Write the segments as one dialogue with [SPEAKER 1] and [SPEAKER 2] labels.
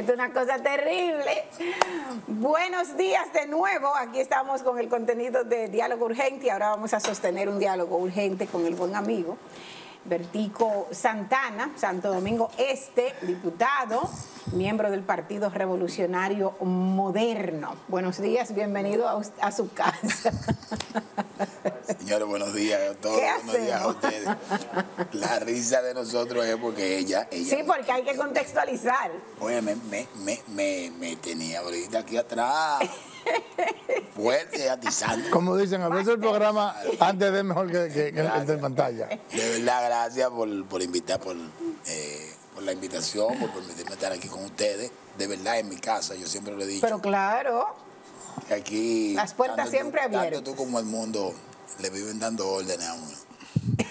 [SPEAKER 1] es una cosa terrible. Buenos días de nuevo. Aquí estamos con el contenido de Diálogo Urgente ahora vamos a sostener un diálogo urgente con el buen amigo Bertico Santana, Santo Domingo Este, diputado, miembro del Partido Revolucionario Moderno. Buenos días, bienvenido a, su casa.
[SPEAKER 2] Señores, buenos días a todos. Buenos días a ustedes. La risa de nosotros es porque ella. ella
[SPEAKER 1] sí, porque hay que contextualizar.
[SPEAKER 2] Oye, me, me, me, me tenía ahorita aquí atrás. fuerte, atizante.
[SPEAKER 3] Como dicen, a veces el programa antes de mejor que, que, el de pantalla.
[SPEAKER 2] De verdad, gracias por, por invitar, por, eh, por la invitación, por permitirme estar aquí con ustedes. De verdad, en mi casa, yo siempre lo he dicho.
[SPEAKER 1] Pero claro.
[SPEAKER 2] Que aquí.
[SPEAKER 1] Las puertas siempre abiertas.
[SPEAKER 2] Tanto tú como el mundo le viven dando órdenes a uno.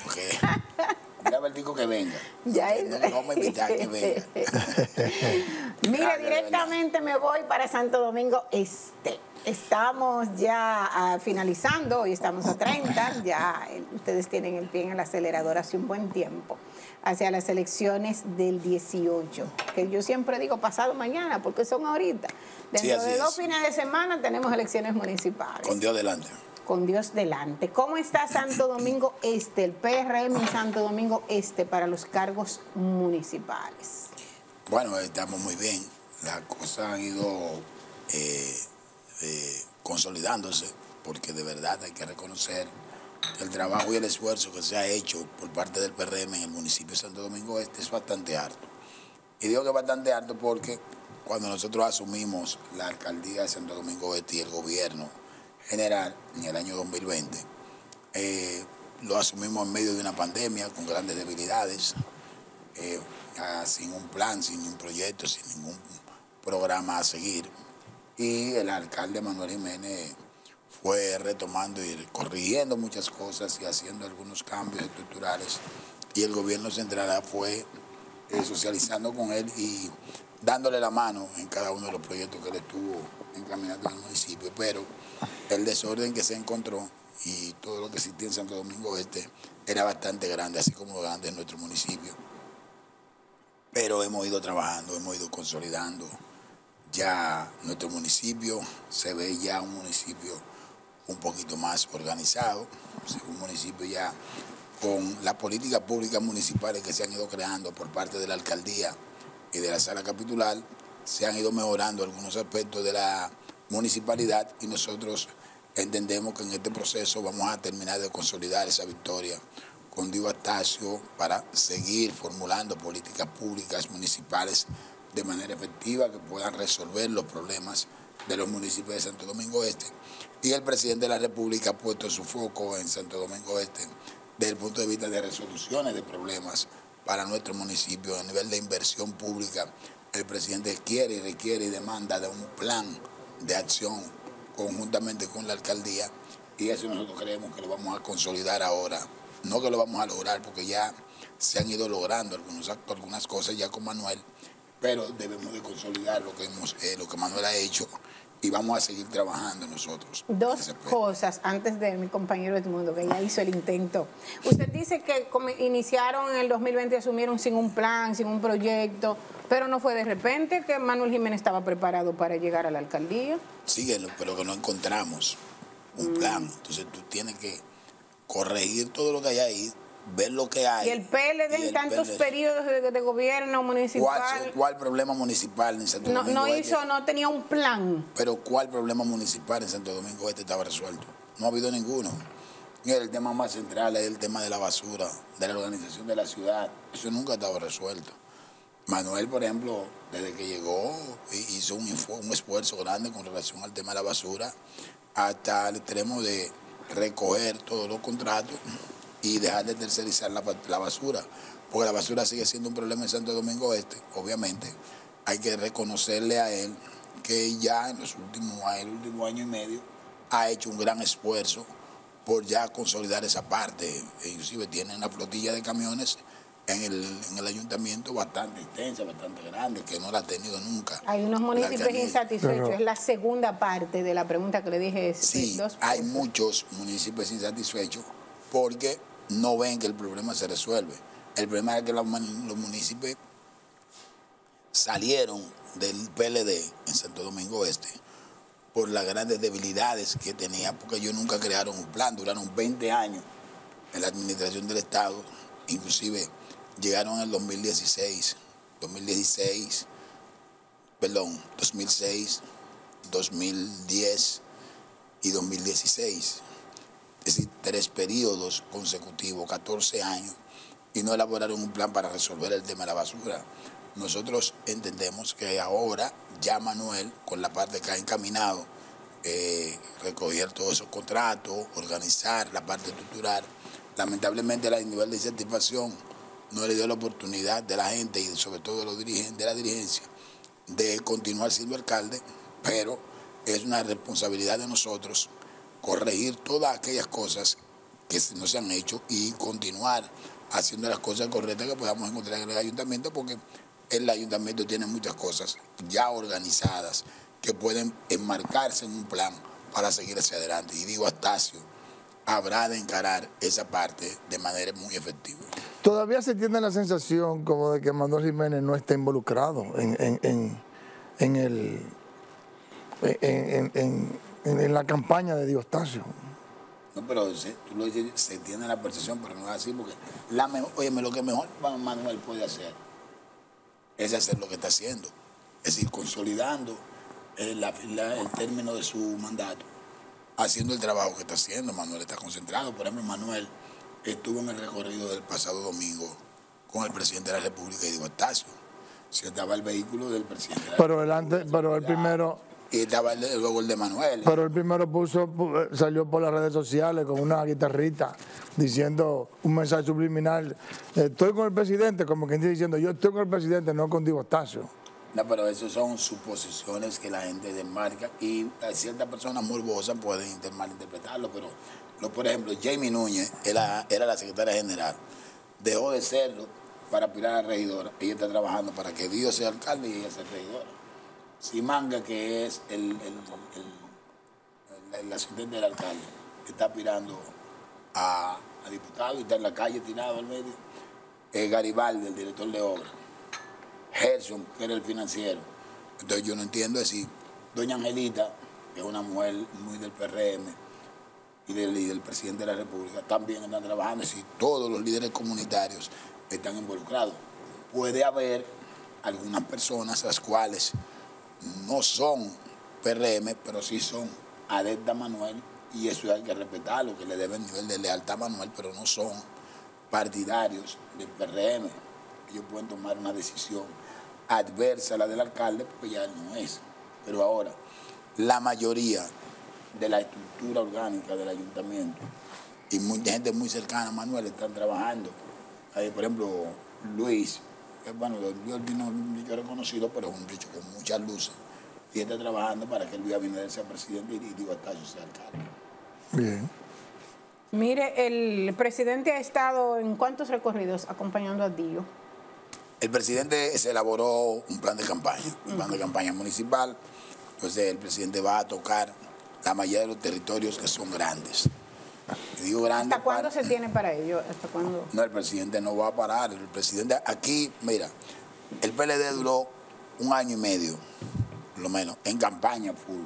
[SPEAKER 2] Porque. Mira, Bertico que venga.
[SPEAKER 1] Ya es.
[SPEAKER 2] No, me invitar que venga.
[SPEAKER 1] Mira, directamente me voy para Santo Domingo Este. Estamos ya ah, finalizando, hoy estamos a 30, ya ustedes tienen el pie en el acelerador hace un buen tiempo, hacia las elecciones del 18, que yo siempre digo pasado mañana, porque son ahorita. Dentro de dos fines de semana tenemos elecciones municipales.
[SPEAKER 2] Con Dios delante.
[SPEAKER 1] Con Dios delante. ¿Cómo está Santo Domingo Este, el PRM en Santo Domingo Este para los cargos municipales?
[SPEAKER 2] Bueno, estamos muy bien. Las cosas han ido... Eh, eh, consolidándose, porque de verdad hay que reconocer el trabajo y el esfuerzo que se ha hecho por parte del PRM en el municipio de Santo Domingo Este es bastante alto. Y digo que es bastante alto porque cuando nosotros asumimos la alcaldía de Santo Domingo Este y el gobierno general en el año 2020, eh, lo asumimos en medio de una pandemia con grandes debilidades, eh, sin un plan, sin un proyecto, sin ningún programa a seguir y el alcalde Manuel Jiménez fue retomando y corrigiendo muchas cosas y haciendo algunos cambios estructurales y el gobierno central fue eh, socializando con él y dándole la mano en cada uno de los proyectos que él estuvo encaminando en el municipio, pero el desorden que se encontró y todo lo que existía en Santo Domingo Este era bastante grande, así como grande en nuestro municipio. Pero hemos ido trabajando, hemos ido consolidando ya nuestro municipio se ve ya un municipio un poquito más organizado, un municipio ya con las políticas públicas municipales que se han ido creando por parte de la alcaldía y de la sala capitular, se han ido mejorando algunos aspectos de la municipalidad y nosotros entendemos que en este proceso vamos a terminar de consolidar esa victoria con Diego Astacio para seguir formulando políticas públicas municipales de manera efectiva, que puedan resolver los problemas de los municipios de Santo Domingo Este. Y el presidente de la República ha puesto su foco en Santo Domingo Este desde el punto de vista de resoluciones de problemas para nuestro municipio a nivel de inversión pública. El presidente quiere y requiere y demanda de un plan de acción conjuntamente con la alcaldía y eso nosotros creemos que lo vamos a consolidar ahora. No que lo vamos a lograr porque ya se han ido logrando algunas cosas ya con Manuel pero debemos de consolidar lo que, hemos, eh, lo que Manuel ha hecho y vamos a seguir trabajando nosotros.
[SPEAKER 1] Dos cosas antes de mi compañero Edmundo, que ya hizo el intento. Usted dice que iniciaron en el 2020, asumieron sin un plan, sin un proyecto, pero no fue de repente que Manuel Jiménez estaba preparado para llegar a la alcaldía.
[SPEAKER 2] Sí, pero que no encontramos un plan. Entonces tú tienes que corregir todo lo que hay ahí, ver lo que hay.
[SPEAKER 1] Y el PLD en tantos periodos de, gobierno municipal.
[SPEAKER 2] ¿Cuál, problema municipal en Santo
[SPEAKER 1] no,
[SPEAKER 2] Domingo
[SPEAKER 1] No
[SPEAKER 2] este?
[SPEAKER 1] hizo, no tenía un plan.
[SPEAKER 2] Pero ¿cuál problema municipal en Santo Domingo Este estaba resuelto? No ha habido ninguno. el tema más central es el tema de la basura, de la organización de la ciudad. Eso nunca ha estado resuelto. Manuel, por ejemplo, desde que llegó, hizo un, un esfuerzo grande con relación al tema de la basura, hasta el extremo de recoger todos los contratos y dejar de tercerizar la, basura, porque la basura sigue siendo un problema en Santo Domingo Este, obviamente. Hay que reconocerle a él que ya en los últimos, el último año y medio ha hecho un gran esfuerzo por ya consolidar esa parte. Inclusive tiene una flotilla de camiones en el, en el, ayuntamiento bastante extensa, bastante grande, que no la ha tenido nunca.
[SPEAKER 1] Hay unos municipios insatisfechos, es la segunda parte de la pregunta que le dije.
[SPEAKER 2] Sí, hay muchos municipios insatisfechos porque no ven que el problema se resuelve. El problema es que los municipios salieron del PLD en Santo Domingo Este por las grandes debilidades que tenía, porque ellos nunca crearon un plan, duraron 20 años en la administración del Estado, inclusive llegaron en el 2016, 2016, perdón, 2006, 2010 y 2016. Es decir, tres periodos consecutivos, 14 años, y no elaboraron un plan para resolver el tema de la basura. Nosotros entendemos que ahora ya Manuel, con la parte que ha encaminado, eh, recoger todos esos contratos, organizar la parte estructural, lamentablemente el nivel de insatisfacción no le dio la oportunidad de la gente y sobre todo de, los dirigentes, de la dirigencia de continuar siendo alcalde, pero es una responsabilidad de nosotros corregir todas aquellas cosas que no se han hecho y continuar haciendo las cosas correctas que podamos encontrar en el ayuntamiento, porque el ayuntamiento tiene muchas cosas ya organizadas que pueden enmarcarse en un plan para seguir hacia adelante. Y digo, Astacio, habrá de encarar esa parte de manera muy efectiva.
[SPEAKER 3] Todavía se tiene la sensación como de que Manuel Jiménez no está involucrado en, en, el, en, la campaña de Diostacio.
[SPEAKER 2] No, pero tú lo dices, se tiene la percepción, pero no es así, porque la oye, lo que mejor Manuel puede hacer es hacer lo que está haciendo, es ir consolidando el, el término de su mandato, haciendo el trabajo que está haciendo. Manuel está concentrado. Por ejemplo, Manuel estuvo en el recorrido del pasado domingo con el presidente de la República, y digo, Estacio. Se estaba el vehículo del presidente.
[SPEAKER 3] pero el antes, pero el primero.
[SPEAKER 2] Y estaba el, luego el de Manuel.
[SPEAKER 3] Pero el primero puso, salió por las redes sociales con una guitarrita diciendo un mensaje subliminal. Estoy con el presidente, como quien dice diciendo, yo estoy con el presidente, no con Diego Estacio.
[SPEAKER 2] No, pero eso son suposiciones que la gente desmarca y ciertas personas morbosas pueden malinterpretarlo, pero por ejemplo, Jamie Núñez era, era la secretaria general, dejó de serlo para aspirar a regidora. Ella está trabajando para que Dios sea alcalde y ella sea regidora. Simanga, que es el, el, asistente del alcalde, está aspirando a, diputado y está en la calle tirado al medio. Garibaldi, el director de obra. Gerson, que era el financiero. Entonces yo no entiendo si doña Angelita, que es una mujer muy del PRM, y del, presidente de la República, también están trabajando, si todos los líderes comunitarios están involucrados. Puede haber algunas personas las cuales no son PRM, pero sí son adeptas Manuel, y eso hay que respetarlo, que le deben nivel de lealtad a Manuel, pero no son partidarios del PRM. Ellos pueden tomar una decisión adversa a la del alcalde, porque ya no es. Pero ahora, la mayoría de la estructura orgánica del ayuntamiento y mucha gente muy cercana a Manuel están trabajando. por ejemplo, Luis, que bueno, yo, yo he reconocido, pero es un bicho con muchas luces. Y está trabajando para que Luis Abinader sea presidente y Astacio sea alcalde.
[SPEAKER 3] Bien.
[SPEAKER 1] Mire, el presidente ha estado en cuántos recorridos acompañando a Dio.
[SPEAKER 2] El presidente se elaboró un plan de campaña, un plan de campaña municipal. Entonces el presidente va a tocar la mayoría de los territorios que son grandes.
[SPEAKER 1] Digo ¿Hasta cuándo se tiene para ello? ¿Hasta cuándo?
[SPEAKER 2] No, el presidente no va a parar. El presidente aquí, mira, el PLD duró un año y medio, por lo menos, en campaña full.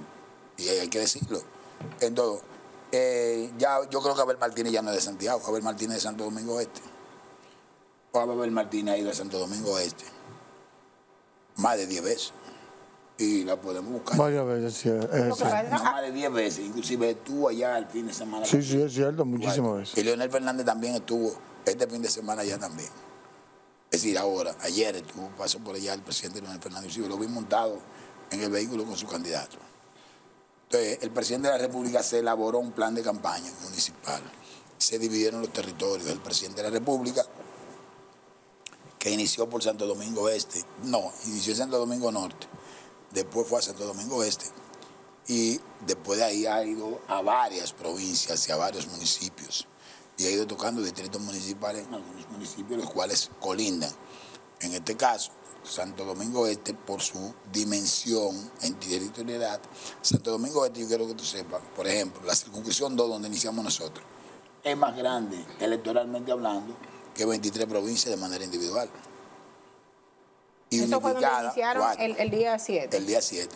[SPEAKER 2] Y hay que decirlo. Entonces, eh, ya, yo creo que Abel Martínez ya no es de Santiago, Abel Martínez de Santo Domingo Este. O Abel Martínez ha ido a Santo Domingo Este. Más de 10 veces y la podemos buscar.
[SPEAKER 3] Varias veces, sí. Es
[SPEAKER 2] más de 10 veces, inclusive estuvo allá el fin de semana.
[SPEAKER 3] Sí, sí, es cierto, muchísimas veces.
[SPEAKER 2] Y Leonel Fernández también estuvo este fin de semana allá también. Es decir, ahora, ayer estuvo, pasó por allá el presidente Leonel Fernández, lo vi montado en el vehículo con su candidato. Entonces, el presidente de la República se elaboró un plan de campaña municipal. Se dividieron los territorios. El presidente de la República, que inició por Santo Domingo Este, no, inició en Santo Domingo Norte después fue a Santo Domingo Este. Y después de ahí ha ido a varias provincias y a varios municipios. Y ha ido tocando distritos municipales en algunos municipios los cuales colindan. En este caso, Santo Domingo Este, por su dimensión en territorialidad, Santo Domingo Este, yo quiero que tú sepas, por ejemplo, la circunscripción 2 donde iniciamos nosotros, es más grande electoralmente hablando que 23 provincias de manera individual
[SPEAKER 1] Eso fue donde iniciaron el, el día 7.
[SPEAKER 2] el día 7.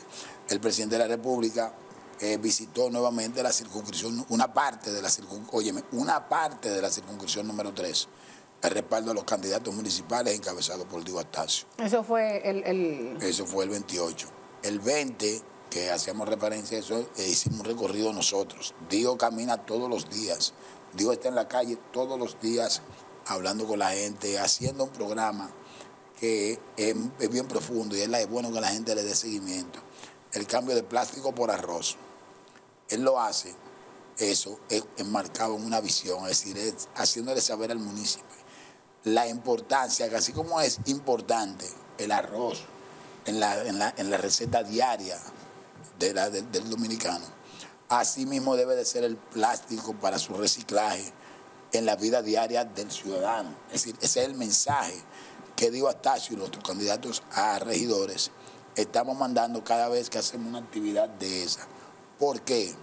[SPEAKER 2] El presidente de la República eh, visitó nuevamente la circunscripción, una parte de la circun- óyeme, una parte de la circunscripción número 3, el respaldo a los candidatos municipales encabezado por Diego Astacio.
[SPEAKER 1] Eso fue el, el-
[SPEAKER 2] Eso fue el 28. El 20, que hacíamos referencia a eso, eh, hicimos un recorrido nosotros. Dios camina todos los días. Dios está en la calle todos los días hablando con la gente, haciendo un programa que es, bien profundo y es, bueno que la gente le dé seguimiento. El cambio de plástico por arroz. Él lo hace, eso es enmarcado en una visión, es decir, es haciéndole saber al municipio la importancia, que así como es importante el arroz en la, en la, en la receta diaria del dominicano, así mismo debe de ser el plástico para su reciclaje en la vida diaria del ciudadano. Es decir, ese es el mensaje que dio Astacio y los otros candidatos a regidores estamos mandando cada vez que hacemos una actividad de esa. ¿Por qué?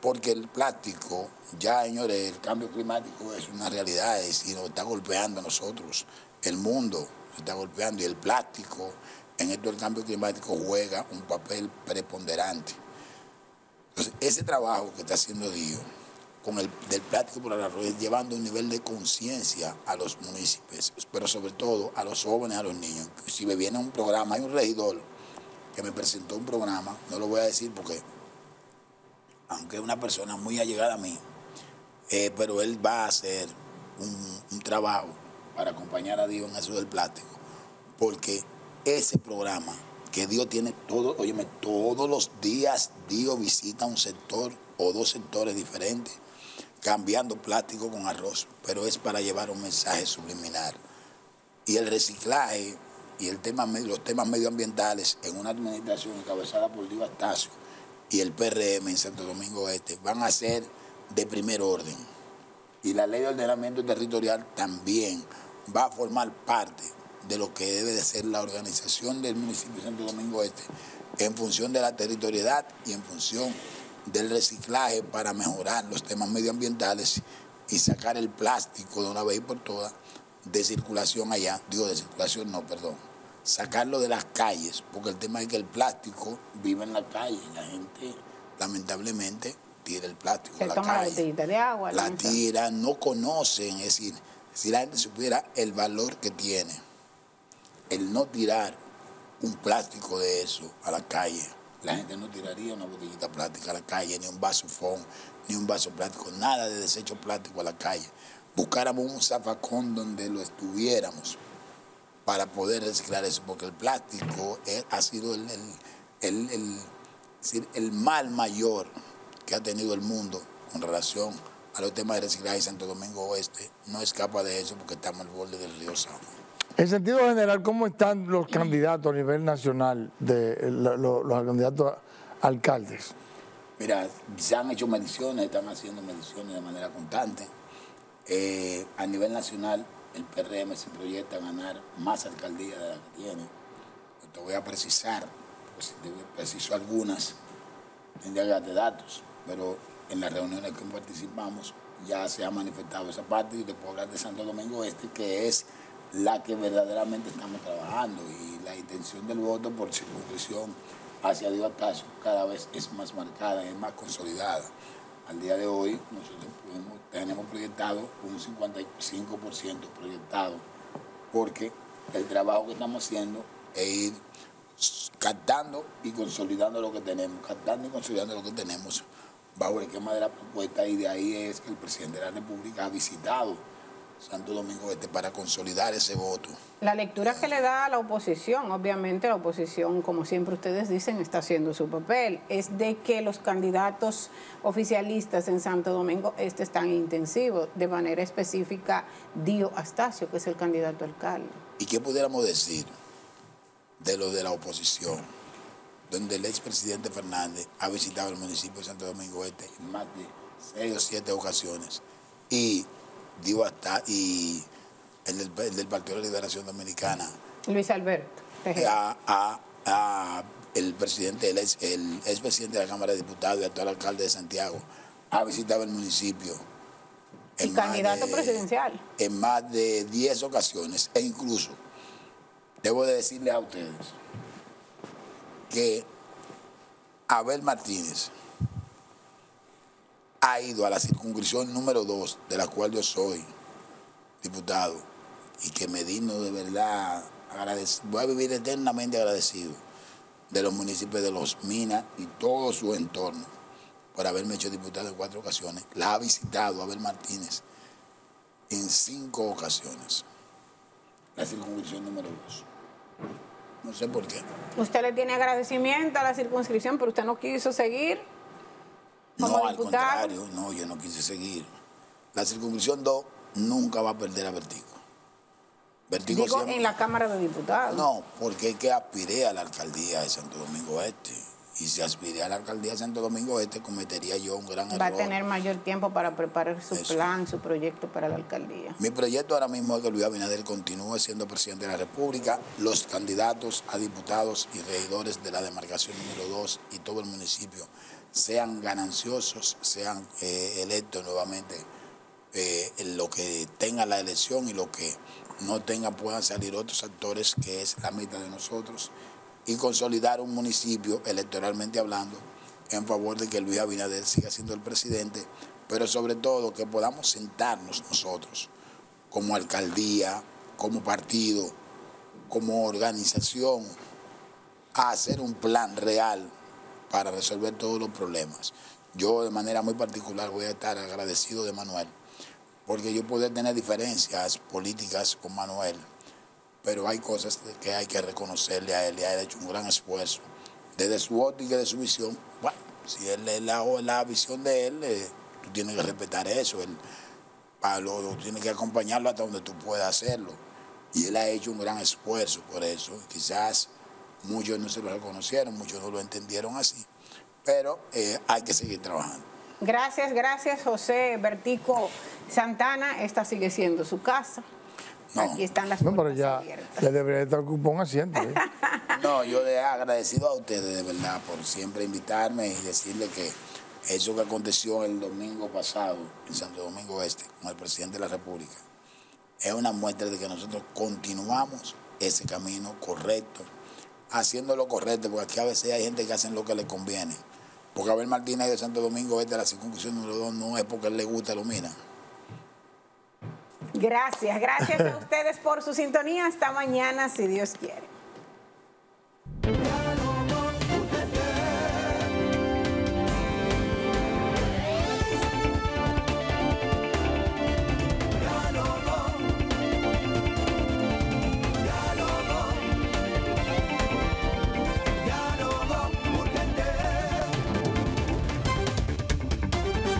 [SPEAKER 2] Porque el plástico, ya señores, el cambio climático es una realidad, es decir, nos está golpeando a nosotros, el mundo se está golpeando y el plástico en esto del cambio climático juega un papel preponderante. Entonces, ese trabajo que está haciendo Dios con el del plástico por el arroz es llevando un nivel de conciencia a los municipios, pero sobre todo a los jóvenes, a los niños. Si me viene un programa, hay un regidor que me presentó un programa, no lo voy a decir porque, aunque es una persona muy allegada a mí, eh, pero él va a hacer un, un trabajo para acompañar a Dios en eso del plástico, porque ese programa que Dios tiene todo, óyeme, todos los días Dios visita un sector o dos sectores diferentes, cambiando plástico con arroz, pero es para llevar un mensaje subliminal. Y el reciclaje y el tema, los temas medioambientales en una administración encabezada por Diego Astacio y el PRM en Santo Domingo Este van a ser de primer orden. Y la ley de ordenamiento territorial también va a formar parte de lo que debe de ser la organización del municipio de Santo Domingo Este en función de la territorialidad y en función del reciclaje para mejorar los temas medioambientales y sacar el plástico de una vez y por todas de circulación allá, digo de circulación no, perdón, sacarlo de las calles, porque el tema es que el plástico vive en la calle, la gente lamentablemente tira el plástico
[SPEAKER 1] se
[SPEAKER 2] a la
[SPEAKER 1] toma la
[SPEAKER 2] calle.
[SPEAKER 1] botellita de agua.
[SPEAKER 2] la tira, no conocen, es decir, si la gente supiera el valor que tiene, el no tirar un plástico de eso a la calle, la gente no tiraría una botellita plástica a la calle, ni un vaso foam, ni un vaso plástico, nada de desecho plástico a la calle. Buscáramos un zafacón donde lo estuviéramos para poder reciclar eso, porque el plástico es- ha sido el, el- el- el- mal mayor que ha tenido el mundo con relación a los temas de reciclaje Santo Domingo Oeste no escapa de eso porque estamos al borde del río Sama.
[SPEAKER 3] En sentido general, ¿cómo están los candidatos a nivel nacional, de eh, lo- lo- los candidatos a alcaldes?
[SPEAKER 2] Mira, se han hecho mediciones, están haciendo mediciones de manera constante. Eh, a nivel nacional, el PRM se proyecta a ganar más alcaldías de las que tiene. Te voy a precisar, pues si te preciso algunas, tendría que datos, pero en las reuniones que participamos ya se ha manifestado esa parte y te puedo hablar de Santo Domingo Este, que es la que verdaderamente estamos trabajando y la intención del voto por circunscripción hacia Dios Astacio cada vez es más marcada, es más consolidada. Al día de hoy nosotros tenemos proyectado un 55% proyectado porque el trabajo que estamos haciendo es ir captando y consolidando lo que tenemos, captando y consolidando lo que tenemos bajo el esquema de la propuesta y de ahí es que el presidente de la República ha visitado Santo Domingo Este para consolidar ese voto.
[SPEAKER 1] La lectura que le da a la oposición, obviamente la oposición, como siempre ustedes dicen, está haciendo su papel, es de que los candidatos oficialistas en Santo Domingo este están intensivos, de manera específica Dio Astacio, que es el candidato alcalde.
[SPEAKER 2] ¿Y qué pudiéramos decir de lo de la oposición? Donde el expresidente Fernández ha visitado el municipio de Santo Domingo Este en más de seis o siete ocasiones. Y digo hasta, y el del, el del Partido de la Liberación Dominicana,
[SPEAKER 1] Luis Alberto.
[SPEAKER 2] A, a- a el presidente, el ex, el expresidente de la Cámara de Diputados y actual alcalde de Santiago, ha visitado el municipio.
[SPEAKER 1] Y
[SPEAKER 2] en más
[SPEAKER 1] candidato
[SPEAKER 2] de-
[SPEAKER 1] presidencial.
[SPEAKER 2] En más de 10 ocasiones e incluso debo de decirle a ustedes que Abel Martínez ha ido a la circunscripción número 2, de la cual yo soy diputado, y que me digno de verdad voy a vivir eternamente agradecido de los municipios de Los Minas y todo su entorno por haberme hecho diputado en cuatro ocasiones. La ha visitado Abel Martínez en cinco ocasiones. La circunscripción número 2. No sé por qué.
[SPEAKER 1] Usted le tiene agradecimiento a la circunscripción, pero usted no quiso seguir. Como
[SPEAKER 2] No, al contrario, no, yo no quise seguir. La circunscripción 2 nunca va a perder a Vertigo. Vertigo
[SPEAKER 1] Digo,
[SPEAKER 2] siempre-
[SPEAKER 1] en la Cámara de Diputados.
[SPEAKER 2] No, porque es que aspiré a la alcaldía de Santo Domingo Este. Y si aspiré a la alcaldía de Santo Domingo Este, cometería yo un gran
[SPEAKER 1] Va a
[SPEAKER 2] error.
[SPEAKER 1] tener mayor tiempo para preparar su
[SPEAKER 2] Eso.
[SPEAKER 1] plan, su proyecto para la alcaldía.
[SPEAKER 2] Mi proyecto ahora mismo es que Luis Abinader continúe siendo presidente de la República, los candidatos a diputados y regidores de la demarcación número 2 y todo el municipio sean gananciosos, sean eh, electos nuevamente, eh, lo que tenga la elección y lo que no tenga puedan salir otros actores, que es la meta de nosotros, y consolidar un municipio electoralmente hablando en favor de que Luis Abinader siga siendo el presidente, pero sobre todo que podamos sentarnos nosotros como alcaldía, como partido, como organización, a hacer un plan real para resolver todos los problemas. Yo de manera muy particular voy a estar agradecido de Manuel, porque yo puedo tener diferencias políticas con Manuel, pero hay cosas que hay que reconocerle a él, y ha hecho un gran esfuerzo. Desde su óptica de su visión, bueno, si él es la, visión de él, eh, tú tienes que respetar eso, él, para lo, lo- tienes que acompañarlo hasta donde tú puedas hacerlo. Y él ha hecho un gran esfuerzo por eso. Quizás muchos no se lo reconocieron, muchos no lo entendieron así, pero eh, hay que seguir trabajando.
[SPEAKER 1] Gracias, gracias, José Bertico Santana. Esta sigue siendo su casa.
[SPEAKER 2] No.
[SPEAKER 1] Aquí están las
[SPEAKER 3] No, pero ya
[SPEAKER 1] abiertas.
[SPEAKER 3] le debería estar ocupando un asiento. ¿eh?
[SPEAKER 2] No, yo le he agradecido a ustedes de verdad por siempre invitarme y decirle que eso que aconteció el domingo pasado en Santo Domingo Este con el presidente de la República es una muestra de que nosotros continuamos ese camino correcto, haciendo lo correcto, porque aquí a veces hay gente que hacen lo que le conviene. Porque Abel Martínez de Santo Domingo Este, la circunscripción número 2, no es porque él le gusta lo mira.
[SPEAKER 1] Gracias, gracias a ustedes por su sintonía. Hasta mañana, si Dios quiere.